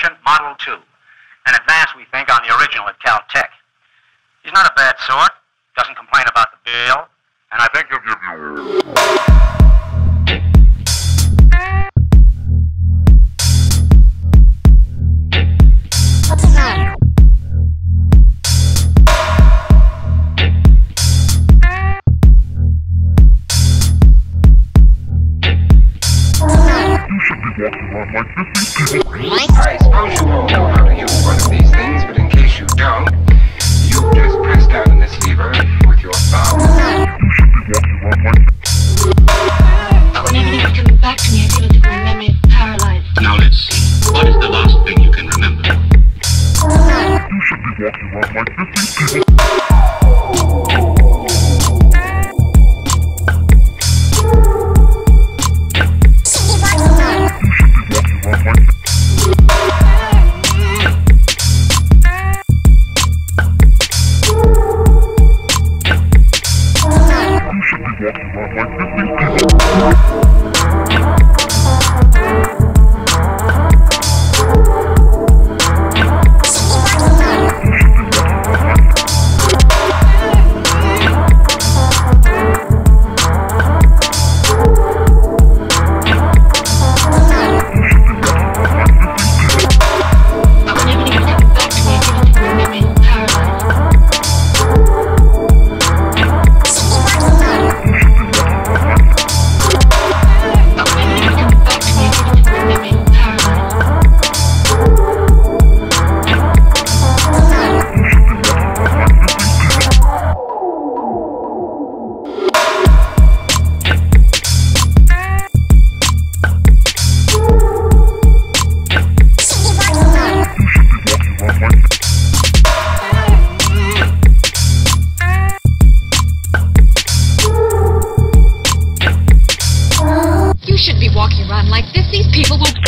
Merchant Model 2. An advance, we think, on the original at Caltech. He's not a bad sort, doesn't complain about the bill, and I think he'll give you... I suppose you all know how to use one of these things, but in case you don't, you just press down on this lever with your thumb. I feel as my memory paralyzed. Now let's see. What is the last thing you can remember? You should be walking around like. walking around like this, these people will